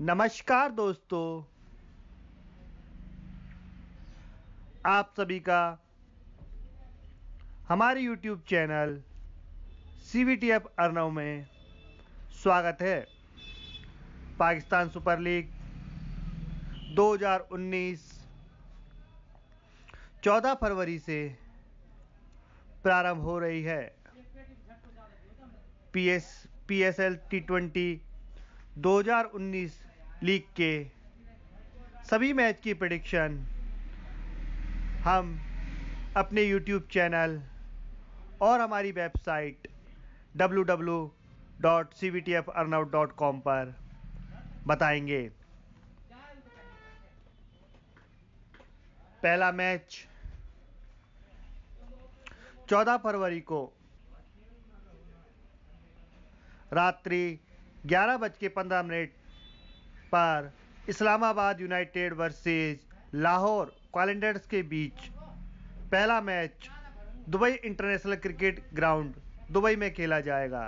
नमस्कार दोस्तों। आप सभी का हमारे YouTube channel C V T F Arnav में स्वागत है। पाकिस्तान सुपर लीग 2019 14 फरवरी से प्रारंभ हो रही है। P S P S L T twenty 2019 league के सभी मैच की प्रेडिक्शन हम अपने यूट्यूब चैनल और हमारी वेबसाइट www.cvtfarnout.com पर बताएँगे। पहला मैच 14 फरवरी को रात्रि ग्यारह बज के पंद्रह मिनट पर इस्लामाबाद यूनाइटेड वर्सेस लाहौर क्वालंडर्स के बीच पहला match Dubai international cricket ground Dubai में खेला जाएगा।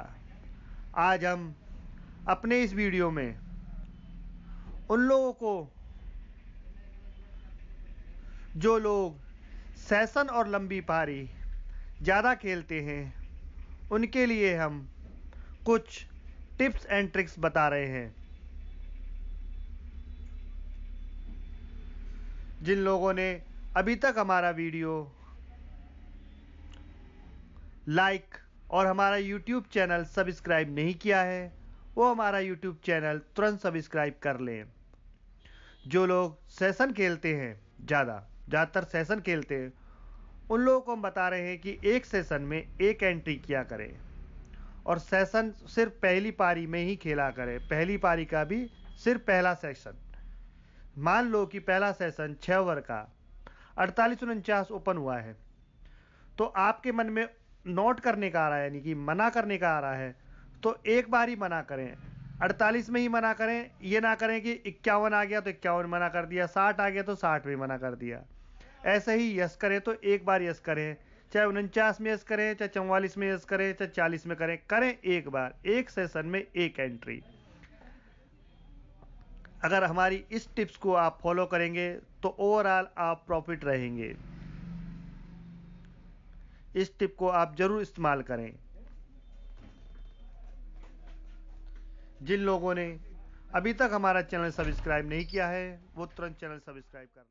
आज हम अपने इस वीडियो में उन लोगों को जो लोग सेशन और लंबी पारी ज़्यादा खेलते हैं, उनके लिए हम कुछ टिप्स एंड ट्रिक्स बता रहे हैं। जिन लोगों ने अभी तक हमारा वीडियो लाइक और हमारा यूट्यूब चैनल सब्सक्राइब नहीं किया है, वो हमारा यूट्यूब चैनल तुरंत सब्सक्राइब कर लें। जो लोग सेशन खेलते हैं, ज़्यादा, ज़्यादातर सेशन खेलते हैं, उन लोगों को हम बता रहे हैं कि एक सेशन में एक एंट्री किया करें। और सेशन सिर्फ़ पहली पारी में ही खेला करें, पहली पारी का भी सिर्फ़ पहला सेशन मान लो कि पहला सेशन छः ओवर का, अड़तालीस उनचास ओपन हुआ है। तो आपके मन में नोट करने का आ रहा है, यानी कि मना करने का आ रहा है तो एक बार ही मना करें। अड़तालीस में ही मना करें, ये ना करें कि इक्यावन आ गया तो इक्यावन मना कर दिया, साठ आ गया तो साठ में मना कर दिया। ऐसे ही यस करें तो एक बार यस करें, चाहे उनचास में यस करें, चाहे चौवालीस में यस करें, चाहे चालीस में करें करें एक बार, एक सेशन में एक एंट्री अगर हमारी इस टिप्स को आप फॉलो करेंगे तो ओवरऑल आप प्रॉफिट रहेंगे। इस टिप को आप ज़रूर इस्तेमाल करें। जिन लोगों ने अभी तक हमारा चैनल सब्सक्राइब नहीं किया है, वो तुरंत चैनल सब्सक्राइब कर